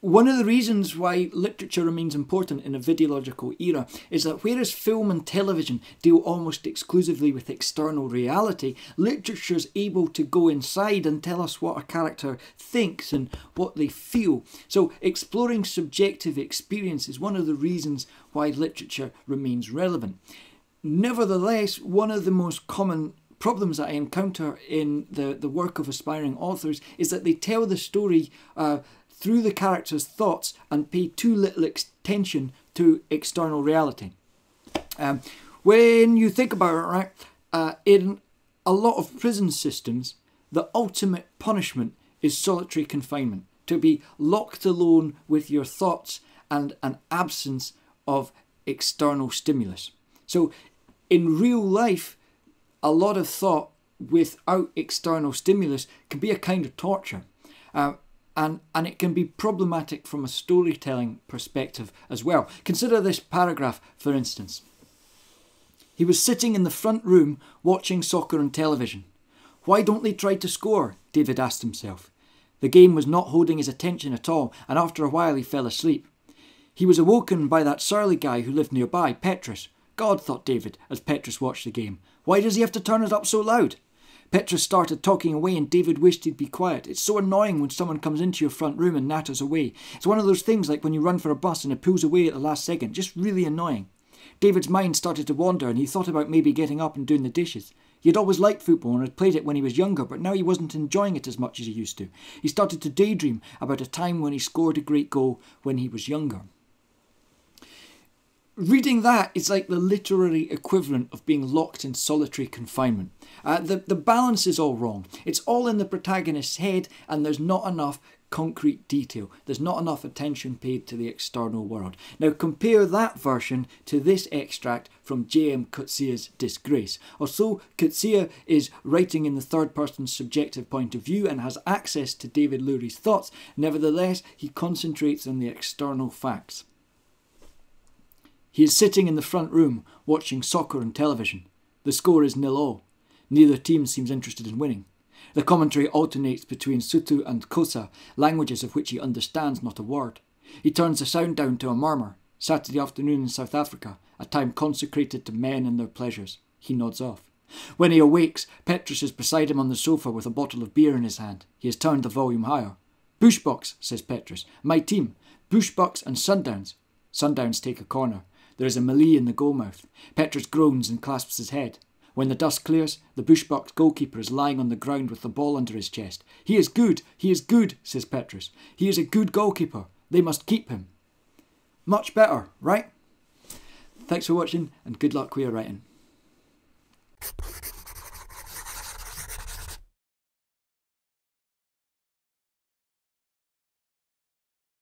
one of the reasons why literature remains important in a videological era is that whereas film and television deal almost exclusively with external reality, literature is able to go inside and tell us what a character thinks and what they feel. So, exploring subjective experience is one of the reasons why literature remains relevant. Nevertheless, one of the most common problems that I encounter in the, the work of aspiring authors is that they tell the story. Uh, through the character's thoughts and pay too little attention to external reality. Um, when you think about it, right, uh, in a lot of prison systems, the ultimate punishment is solitary confinement, to be locked alone with your thoughts and an absence of external stimulus. So, in real life, a lot of thought without external stimulus can be a kind of torture. Uh, and, and it can be problematic from a storytelling perspective as well. Consider this paragraph, for instance. He was sitting in the front room watching soccer on television. Why don't they try to score? David asked himself. The game was not holding his attention at all, and after a while he fell asleep. He was awoken by that surly guy who lived nearby, Petrus. God, thought David, as Petrus watched the game. Why does he have to turn it up so loud? Petrus started talking away and David wished he'd be quiet. It's so annoying when someone comes into your front room and natters away. It's one of those things like when you run for a bus and it pulls away at the last second. Just really annoying. David's mind started to wander and he thought about maybe getting up and doing the dishes. He had always liked football and had played it when he was younger, but now he wasn't enjoying it as much as he used to. He started to daydream about a time when he scored a great goal when he was younger reading that is like the literary equivalent of being locked in solitary confinement. Uh, the, the balance is all wrong. It's all in the protagonist's head, and there's not enough concrete detail. There's not enough attention paid to the external world. Now compare that version to this extract from J.M. Coetzee's Disgrace. Although Coetzee is writing in the third person subjective point of view and has access to David Lurie's thoughts, nevertheless he concentrates on the external facts. He is sitting in the front room watching soccer on television. The score is nil all. Neither team seems interested in winning. The commentary alternates between Sotho and Xhosa, languages of which he understands not a word. He turns the sound down to a murmur. Saturday afternoon in South Africa, a time consecrated to men and their pleasures. He nods off. When he awakes, Petrus is beside him on the sofa with a bottle of beer in his hand. He has turned the volume higher. Bushbucks, says Petrus. My team. Bushbucks and Sundowns. Sundowns take a corner. There is a melee in the goalmouth. Petrus groans and clasps his head. When the dust clears, the Bushbucks goalkeeper is lying on the ground with the ball under his chest. He is good, he is good, says Petrus. He is a good goalkeeper. They must keep him. Much better, right? Thanks for watching and good luck with your writing.